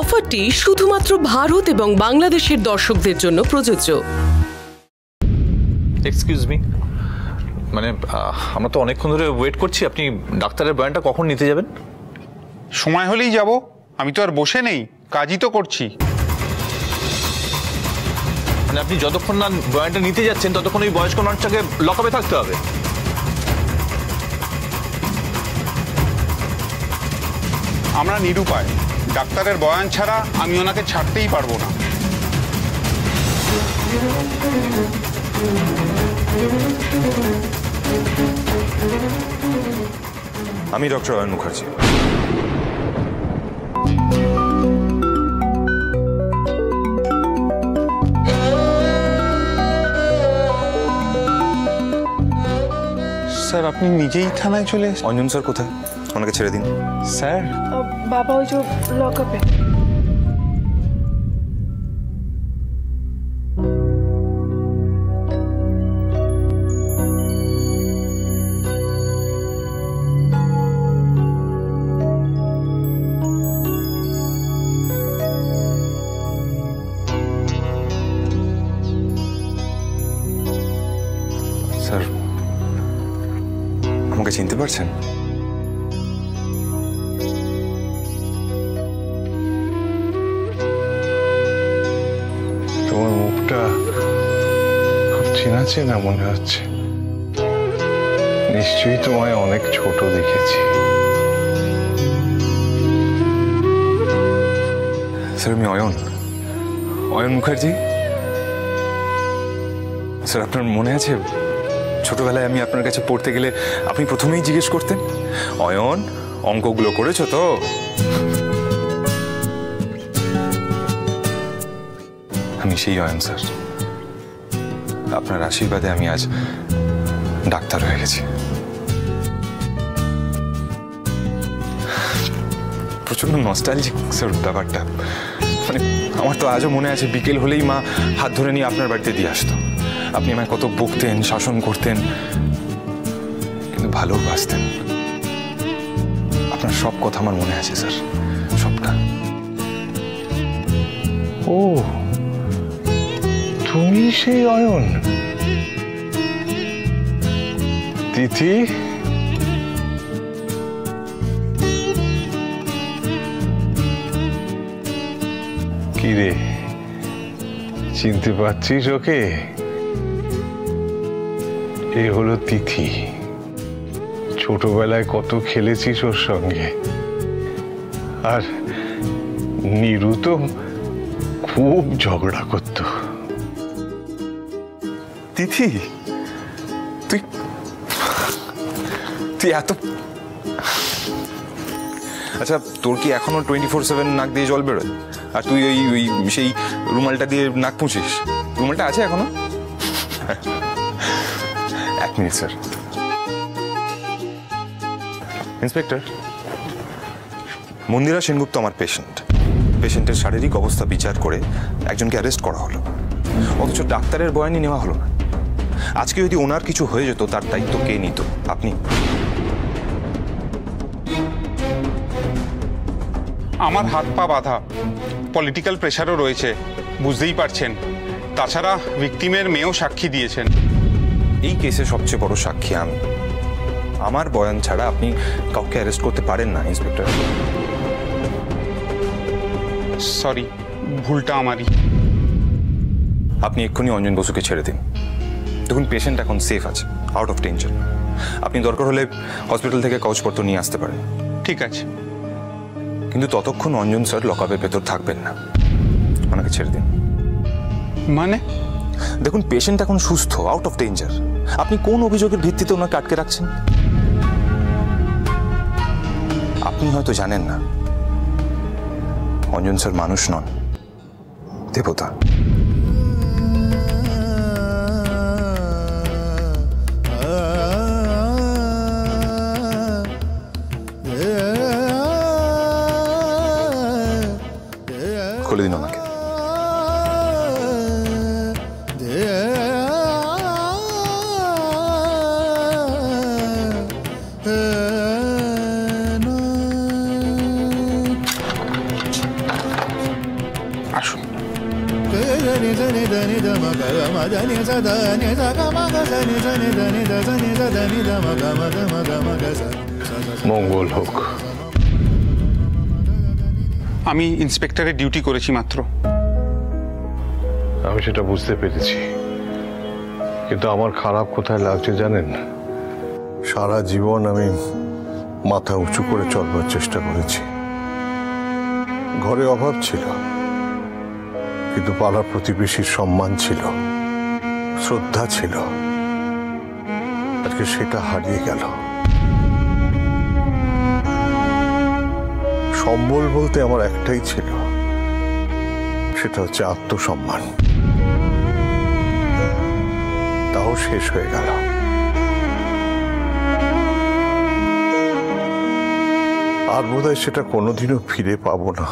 অফারটি শুধুমাত্র ভারত এবং বাংলাদেশের দর্শকদের জন্য প্রযোজ্য। এক্সকিউজ মি মানে আমরা তো অনেকক্ষণ ধরে ওয়েট করছি। আপনি ডাক্তারের বয়ানটা কখন নিতে যাবেন? সময় হলেই যাব। আমি তো আর বসে নেই। কাজই তো করছি। মানে আপনি যতক্ষণ না বয়ানটা নিতে যাচ্ছেন ততক্ষণ ওই বয়স্ক মানুষটাকে লকআপে থাকতে হবে। আমরা নিরুপায়। ডাক্তারের বয়ান ছাড়া আমি ওনাকে ছাড়তেই পারব না। আমি ডক্টর অয়ন মুখার্জি। স্যার আপনি নিজেই থানায় চলে অঞ্জন স্যার কোথায়? ওনাকে ছেড়ে দিন। স্যার? বাবা ওই যে লকআপে। স্যার আমাকে চিনতে পারছেন? তোমার মুখটা খুব চেনা চেনা মনে হচ্ছে। নিশ্চয়ই তোমায় অনেক ছোট দেখেছি। স্যার, আমি অয়ন। অয়ন মুখার্জি। স্যার, আপনার মনে আছে, ছোটবেলায় আমি আপনার কাছে পড়তে গেলে আপনি প্রথমেই জিজ্ঞেস করতেন, অয়ন, অঙ্কগুলো করেছ তো? আমি সেই অয়ন স্যার। আপনার আশীর্বাদে আমি আজ ডাক্তার হয়ে গেছি। প্রচণ্ড নস্টালজিক স্যার ব্যাপারটা। মানে আমার তো আজও মনে আছে, বিকেল হলেই মা হাত ধরে নিয়ে আপনার বাড়িতে দিয়ে আসতো। আপনি আমায় কত বকতেন, শাসন করতেন, কিন্তু ভালোবাসতেন আপনার সব কথা আমার মনে আছে স্যার, সবটা। ও। তুমি সেই অয়ন। তিথি? কি রে? চিনতে পারছিস ওকে? এ হলো তিথি। ছোটবেলায় কত খেলেছিস ওর সঙ্গে। আর নিরু তো খুব ঝগড়া করতো। তিথি তুই তুই এত আচ্ছা তোর কি এখনও টোয়েন্টি ফোর সেভেন নাক দিয়ে জল বেরোয়? আর তুই ওই ওই সেই রুমালটা দিয়ে নাক পুছিস রুমালটা আছে এখনও? এক minute, sir. Inspector, Mandira Sengupta আমার পেশেন্ট পেশেন্টের শারীরিক অবস্থা বিচার করে একজনকে অ্যারেস্ট করা হলো। অথচ ডাক্তারের বয়ানি নেওয়া হলো না। আজকে যদি ওনার কিছু হয়ে যেত তার দায়িত্ব কে নিত? আপনি? আমার হাত পা বাঁধা। পলিটিক্যাল প্রেশারও রয়েছে বুঝতেই পারছেন। তাছাড়া ভিকটিমের মেয়েও সাক্ষী দিয়েছেন। এই কেসে সবচেয়ে বড় সাক্ষী আমি। আমার বয়ান ছাড়া আপনি কাউকে অ্যারেস্ট করতে পারেন না ইন্সপেক্টর সরি ভুলটা আমারই। আপনি এক্ষুনি অঞ্জন বসুকে ছেড়ে দিন। দেখুন পেশেন্ট এখন সেফ আছে আউট অফ ডেঞ্জার আপনি দরকার হলে হসপিটাল থেকে কাগজপত্র নিয়ে আসতে পারেন। ঠিক আছে। কিন্তু ততক্ষণ অঞ্জন স্যার লকআপের ভেতর থাকবেন না। ওনাকে ছেড়ে দিন। মানে? দেখুন পেশেন্ট এখন সুস্থ আউট অফ ডেঞ্জার আপনি কোন অভিযোগের ভিত্তিতে ওনাকে আটকে রাখছেন? আপনি হয়তো জানেন না। অঞ্জন স্যার মানুষ নন। দেবতা। كل dynamak. عشو مونغول هوك আমি ইন্সপেক্টরের ডিউটি করেছি মাত্র। আমি সেটা বুঝতে পেরেছি। কিন্তু আমার খারাপ কোথায় লাগছে জানেন? সারা জীবন আমি মাথা উঁচু করে চলবার চেষ্টা করেছি। ঘরে অভাব ছিল, কিন্তু পাড়া প্রতিবেশীর সম্মান ছিল, শ্রদ্ধা ছিল। আজকে সেটা হারিয়ে গেল। সম্বল বলতে আমার একটাই ছিল। সেটা হচ্ছে আত্মসম্মান। তাও শেষ হয়ে গেল। আর বোধহয় সেটা কোনোদিনও ফিরে পাবো না।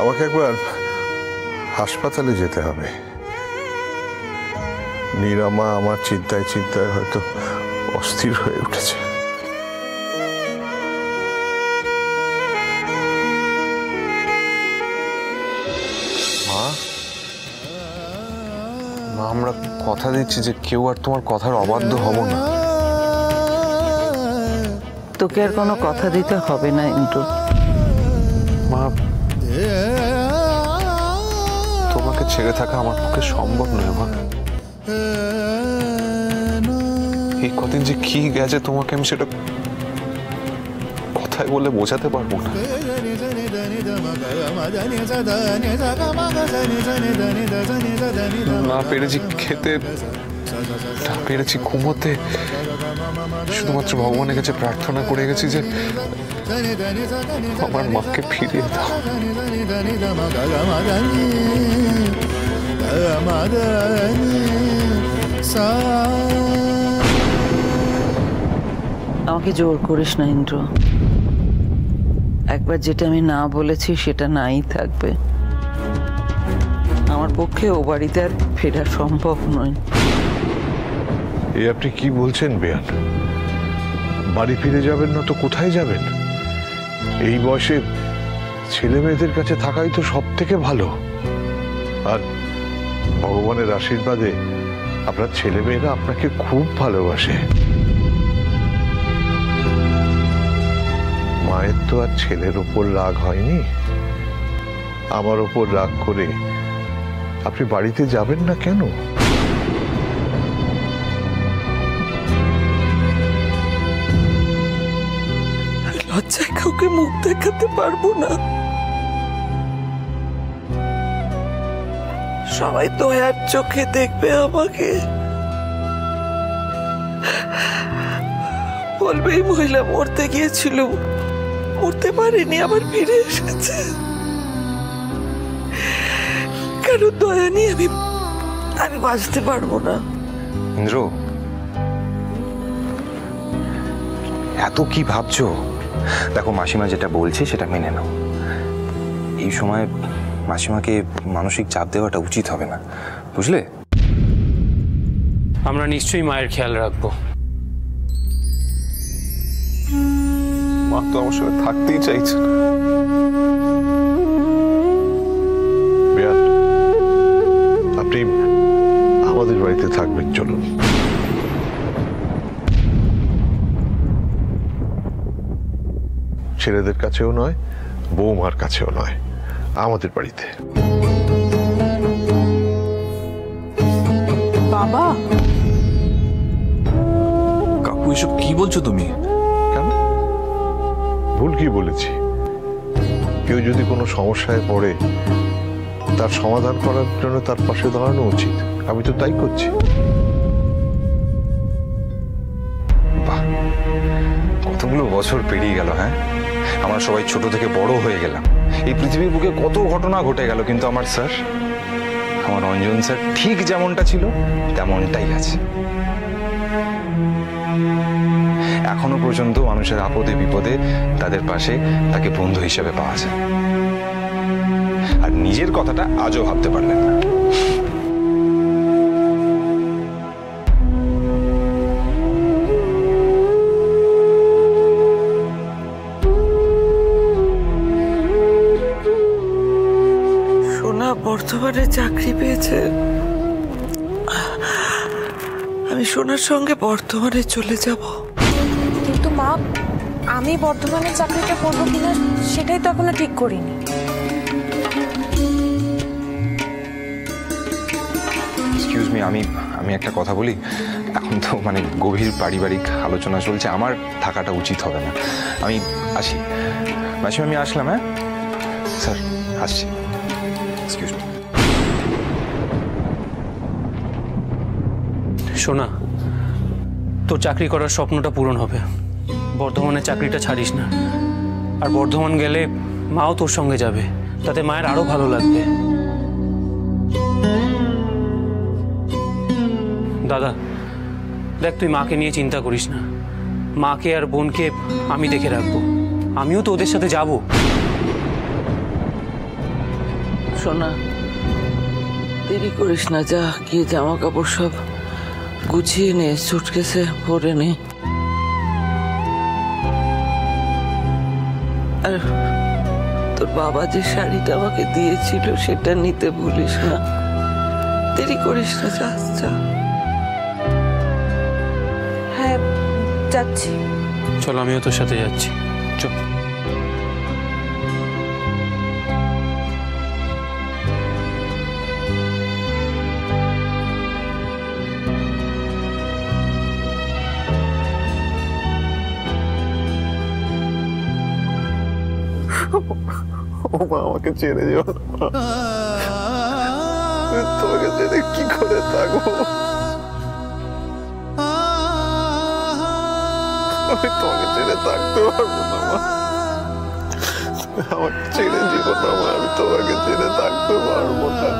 আমাকে একবার হাসপাতালে যেতে হবে। নিরামা আমার চিন্তায় চিন্তায় হয়তো অস্থির হয়ে উঠেছে। মা? মা আমরা কথা দিচ্ছি যে কেউ আর তোমার কথার অবাধ্য হব না। তোকে আর কোনো কথা দিতে হবে না ইন্টু। মা তোমাকে ছেড়ে থাকা আমার পক্ষে সম্ভব নয় মা। কদিন যে কি গেছে তোমাকে আমি সেটা কথায় বলে বোঝাতে পারব না। না পেরেছি খেতে, না পেরেছি ঘুমোতে। শুধুমাত্র ভগবানের কাছে প্রার্থনা করে গেছি যে আমার মাকে ফিরিয়ে দাও। আমাকে জোর করিস না, ইন্দ্র। একবার যেটা আমি না বলেছি, সেটা নাই থাকবে। আমার পক্ষে ও বাড়িতে আর ফেরা সম্ভব নয়। এই আপনি কি বলছেন, বেয়ান? বাড়ি ফিরে যাবেন না তো কোথায় যাবেন? এই বয়সে ছেলে মেয়েদের কাছে থাকাই তো সব থেকে ভালো। আর ভগবানের আশীর্বাদে আপনার ছেলে মেয়েরা আপনাকে খুব ভালোবাসে। মায়ের তো আর ছেলের ওপর রাগ হয়নি? আমার ওপর রাগ করে আপনি বাড়িতে যাবেন না কেন? লজ্জায় কাউকে মুখ দেখাতে পারব না। সবাই দয়ার চোখে দেখবে আমাকে। বলবে মহিলা মরতে গিয়েছিল। মরতে পারেনি আবার ফিরে এসেছে। কেন দয়া নিয়ে আমি আমি বাঁচতে পারব না। ইন্দ্র এত কি ভাবছ? দেখো মাসিমা যেটা বলছে সেটা মেনে নাও। এই সময় মাসিমাকে মানসিক চাপ দেওয়াটা উচিত হবে না বুঝলে? আমরা নিশ্চয়ই মায়ের খেয়াল রাখব। মা তো আমার সঙ্গে থাকতেই চাইছে না। আপনি আমাদের বাড়িতে থাকবেন চলুন। ছেলেদের কাছেও নয় বৌমার কাছেও নয় আমাদের বাড়িতে। বাবা! কাকু এসব কি বলছো তুমি? ভুল কি বলেছি। কেউ যদি কোনো সমস্যায় পড়ে, তার সমাধান করার জন্য তার পাশে দাঁড়ানো উচিত। আমি তো তাই করছি। বাহ, কতগুলো বছর পেরিয়ে গেল হ্যাঁ? আমরা সবাই ছোট থেকে বড় হয়ে গেলাম। এই পৃথিবীর বুকে কত ঘটনা ঘটে গেল কিন্তু আমার, স্যার? আমার অঞ্জন স্যার ঠিক যেমনটা ছিল, তেমনটাই আছে। এখনও পর্যন্ত মানুষের আপদে বিপদে তাদের পাশে তাকে বন্ধু হিসেবে পাওয়া যায়। আর নিজের কথাটা আজও ভাবতে পারলেন না। বর্ধমানে চাকরি পেয়েছে। আমি সোনার সঙ্গে বর্ধমানে চলে যাব। আমি বর্ধমানে চাকরিটা করব কিনা সেটাই তো এখনও ঠিক করিনি। এক্সকিউজ মি আমি আমি একটা কথা বলি? এখন তো মানে গভীর পারিবারিক আলোচনা চলছে আমার থাকাটা উচিত হবে না। আমি আসি। মাসিমা আমি আসলাম হ্যাঁ? স্যার আসছি। এক্সকিউজ মি শোনা তোর চাকরি করার স্বপ্নটা পূরণ হবে। বর্ধমানে চাকরিটা ছাড়িস না। আর বর্ধমান গেলে মাও তোর সঙ্গে যাবে। তাতে মায়ের আরও ভালো লাগবে। দাদা, দেখ, তুই মাকে নিয়ে চিন্তা করিস না। মাকে আর বোনকে আমি দেখে রাখব। আমিও তো ওদের সাথে যাব। সোনা, দেরি করিস না, যা, গিয়ে জামা কাপড় সব গুছিয়ে নে সুটকেসে ভরে নে। বাবা যে শাড়িটা আমাকে দিয়েছিল সেটা নিতে ভুলিস না। দেরি করিস না যা যা। হ্যাঁ যাচ্ছি। চলো আমিও তোর সাথে যাচ্ছি। মা আমাকে ছেড়ে যেও না তোমাকে ছেড়ে কি করে থাকব? আমি তোমাকে ছেড়ে থাকতে পারব না, মা। আমাকে ছেড়ে যেও না, মা, আমি তোমাকে ছেড়ে থাকতে পারব না।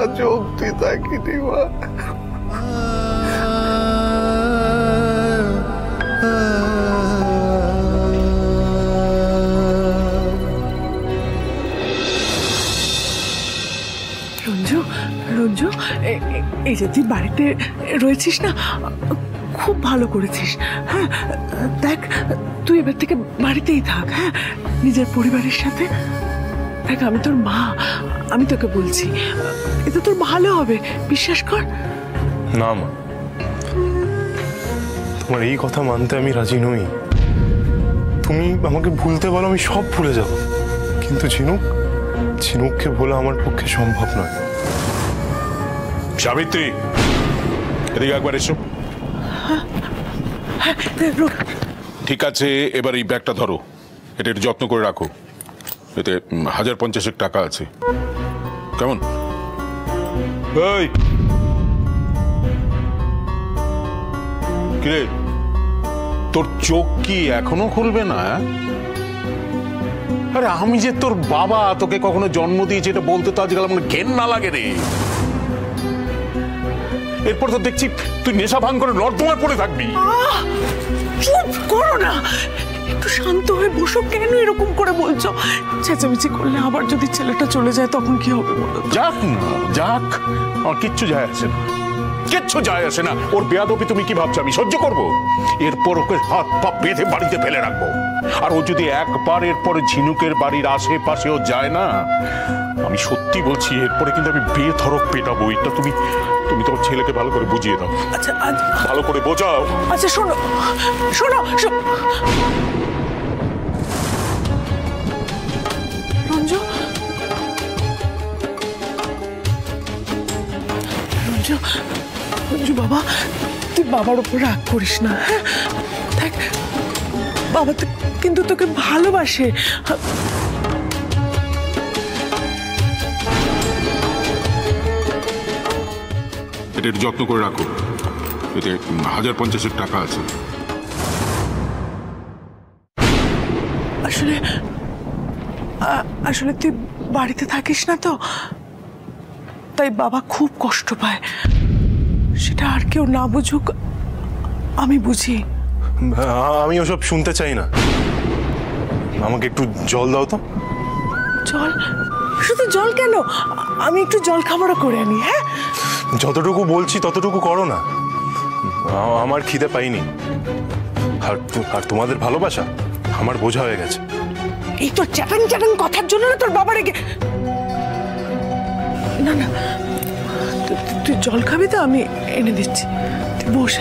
আজ অব্দি থাকিনি, মা। যে, তুই বাড়িতে রয়েছিস না? খুব ভালো করেছিস। হ্যাঁ দেখ, তুই এবার থেকে বাড়িতেই থাক হ্যাঁ? নিজের পরিবারের সাথে। দেখ, আমি তোর মা, আমি তোকে বলছি। এতে তোর ভালো হবে, বিশ্বাস কর। না, মা। তোমার এই কথা মানতে আমি রাজি নই। তুমি আমাকে ভুলতে বলো, আমি সব ভুলে যাব। কিন্তু ঝিনুক, ঝিনুককে ভোলা আমার পক্ষে সম্ভব নয়। সাবিত্রী এদিকে একবার এসো। ঠিক আছে এবার এই ব্যাগটা ধরো। এটা একটু যত্ন করে রাখো। এতে হাজার পঞ্চাশেক টাকা আছে। কেমন? এই! কিরে তোর চোখ কি এখনও খুলবে না? আরে আমি যে তোর বাবা তোকে কখনো জন্ম দিয়েছি এটা বলতে তো আজকাল আমার ঘেন না লাগে রে। এরপর তো দেখছি তুই নেশা ভাঙ করে নর্দমায় পড়ে থাকবি! চুপ করো না। একটু শান্ত হয়ে বসো। কেন এরকম করে বলছো? চেঁচামেচি করলে আবার যদি ছেলেটা চলে যায় তখন কি হবে বলো যাক না যাক আমার কিচ্ছু যায় আসে না। কিচ্ছু যায় আসে না। ওর বেয়াদবি তুমি কি ভাবছ? আমি সহ্য করব। এরপর ওকে হাত পা বেঁধে বাড়িতে ফেলে রাখব। আর ও যদি একবার এরপরে ঝিনুকের বাড়ির আশেপাশেও যায় না আমি সত্যি বলছি এরপরে কিন্তু আমি বেধরক পেটাবো। এটা তুমি তুমি তোমার ছেলেকে ভালো করে বুঝিয়ে দাও। আচ্ছা আজ ভালো করে বোঝাও। আচ্ছা শোনো শোনো। বাবা তুই বাবার উপর রাগ করিস না হ্যাঁ? দেখ বাবা তো কিন্তু তোকে ভালোবাসে। এটা একটু যত্ন করে রাখো। এতে হাজার পঞ্চাশেক টাকা আছে। আসলে আসলে তুই বাড়িতে থাকিস না তো? তাই বাবা খুব কষ্ট পায়। সেটা আর কেউ না বুঝুক আমি বুঝি। আমি ওসব শুনতে চাই না। আমাকে একটু জল দাও তো। জল? শুধু জল কেন? আমি একটু জল খাবারও করে আনি হ্যাঁ? যতটুকু বলছি ততটুকু করো না। আমার খিদে পাইনি। আর আর তোমাদের ভালোবাসা আমার বোঝা হয়ে গেছে। এই তো চ্যাটাং চ্যাটাং কথার জন্য না তোর বাবা রেগে না না তুই জল খাবি তো আমি এনে দিচ্ছি। তুই বস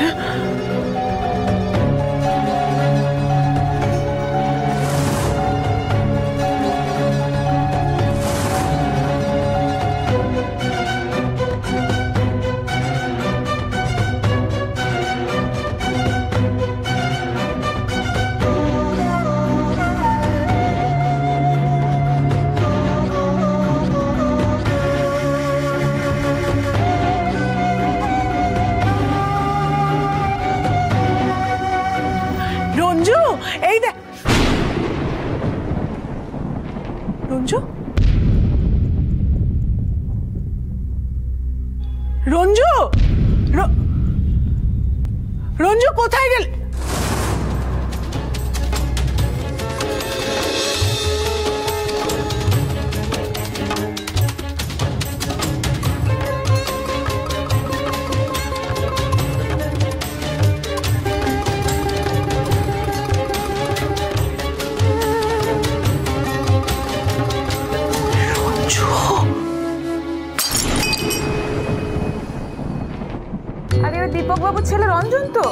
আরে ওই দীপক বাবুর ছেলে রঞ্জন তো?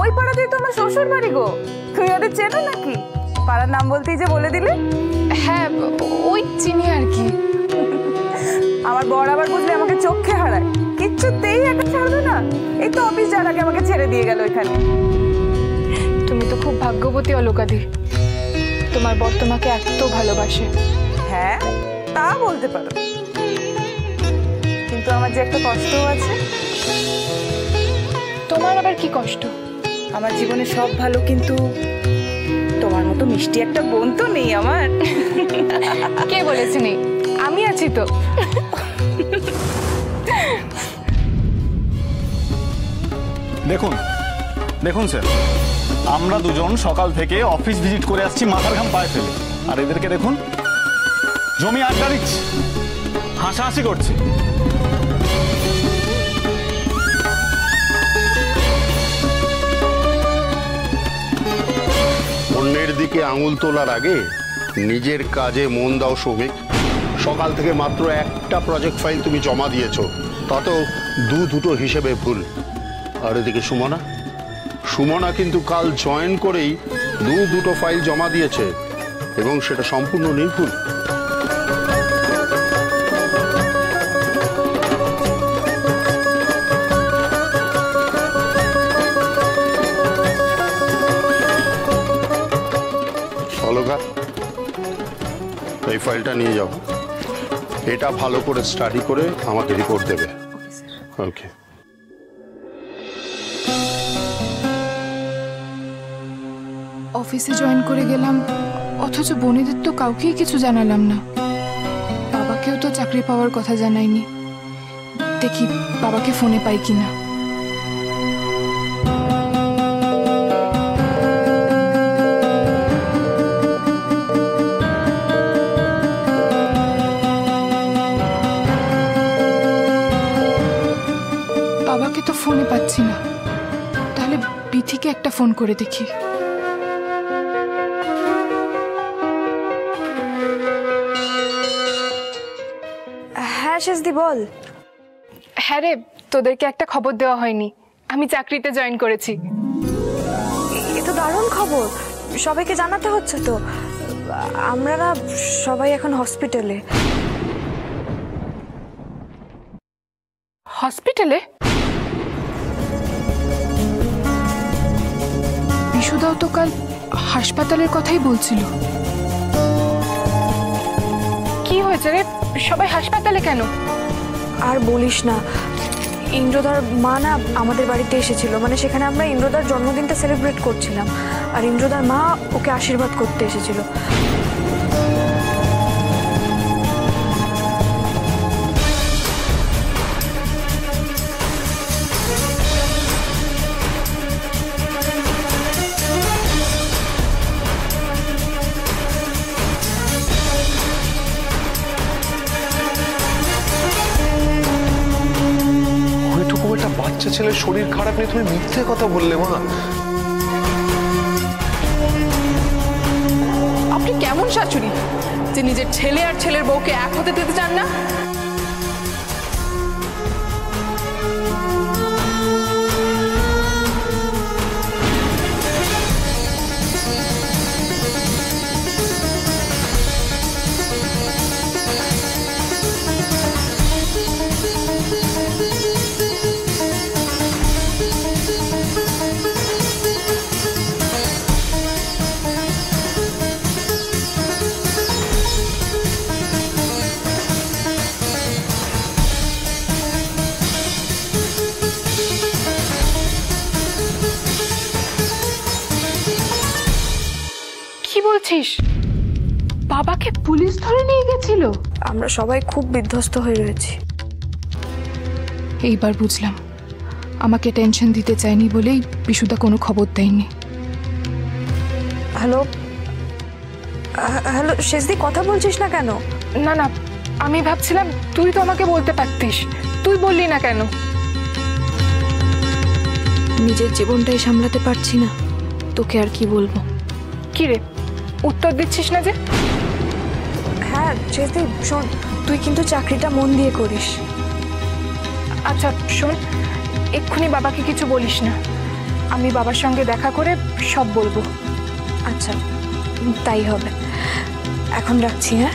ওই পাড়াতেই তো আমার শ্বশুর বাড়ি গো। তুই ওদের চেনো নাকি? পাড়ার নাম বলতেই যে বলে দিলে। হ্যাঁ ওই চিনি আর কি। আমার বর আবার বুঝলে আমাকে চোখে হারায়। কিচ্ছুতেই একা ছাড়বে না। এই তো অফিস যাওয়ার আগে আমাকে ছেড়ে দিয়ে গেল এখানে। তুমি তো খুব ভাগ্যবতী অলোকাদি তোমার বর তোমাকে এত ভালোবাসে। হ্যাঁ তা বলতে পারো। কিন্তু আমার যে একটা কষ্টও আছে। তোমার আবার কি কষ্ট? আমার জীবনে সব ভালো কিন্তু তোমার মতো মিষ্টি একটা বোন তো নেই আমার। কে বলেছে নেই আমি আছি তো। দেখুন দেখুন স্যার আমরা দুজন সকাল থেকে অফিস ভিজিট করে আসছি মাথার ঘাম পায়ে ফেলে। আর এদেরকে দেখুন জমি আড্ডা দিচ্ছে হাসাহাসি করছে। অন্যের দিকে আঙুল তোলার আগে নিজের কাজে মন দাও শ্রমিক। সকাল থেকে মাত্র একটা প্রজেক্ট ফাইল তুমি জমা দিয়েছ, তাতেও দু দুটো হিসেবে ভুল। আর এদিকে সুমনা সুমনা কিন্তু কাল জয়েন করেই দু দুটো ফাইল জমা দিয়েছে, এবং সেটা সম্পূর্ণ নির্ভুল। ফাইলটা নিয়ে যাও। এটা ভালো করে স্টাডি করে আমাকে রিপোর্ট দেবে। ওকে অফিসে জয়েন করে গেলাম, অথচ বনিদের তো কাউকেই কিছু জানালাম না। বাবাকেও তো চাকরি পাওয়ার কথা জানাইনি। দেখি বাবাকে ফোনে পাই কিনা। বাবাকে বিথিকে একটা ফোন করে দেখি। হ্যাঁ শেষদি বল। হ্যাঁ রে তোদেরকে একটা খবর দেওয়া হয়নি। আমি চাকরিতে জয়েন করেছি। এ তো দারুণ খবর। সবাইকে জানাতে হচ্ছে তো। আমরা না সবাই এখন হসপিটালে। হসপিটালে? বিশুদাও তো কাল হাসপাতালের কথাই বলছিল। কি হয়েছে রে? সবাই হাসপাতালে কেন? আর বলিস না। ইন্দ্রদার মা না আমাদের বাড়িতে এসেছিল। মানে সেখানে আমরা ইন্দ্রদার জন্মদিনটা সেলিব্রেট করছিলাম। আর ইন্দ্রদার মা ওকে আশীর্বাদ করতে এসেছিল। ছেলের শরীর খারাপ নিয়ে তুমি মিথ্যে কথা বললে, মা। আপনি কেমন শাশুড়ি? যে নিজের ছেলে আর ছেলের বউকে এক হতে দিতে চান না? বাবাকে পুলিশ ধরে নিয়ে গেছিল? আমরা সবাই খুব বিধ্বস্ত হয়ে রয়েছি। এইবার বুঝলাম। আমাকে টেনশন দিতে চায়নি বলেই বিশুদা কোনো খবর দেয়নি। হ্যালো? হ্যালো শেষদি কথা বলছিস না কেন? না না আমি ভাবছিলাম তুই তো আমাকে বলতে পারতিস। তুই বললি না কেন? নিজের জীবনটাই সামলাতে পারছি না। তোকে আর কি বলব? কি রে উত্তর দিচ্ছিস না যে? হ্যাঁ শেষদি শোন, তুই কিন্তু চাকরিটা মন দিয়ে করিস। আচ্ছা শোন, এক্ষুনি বাবাকে কিছু বলিস না। আমি বাবার সঙ্গে দেখা করে সব বলব। আচ্ছা তাই হবে। এখন রাখছি হ্যাঁ?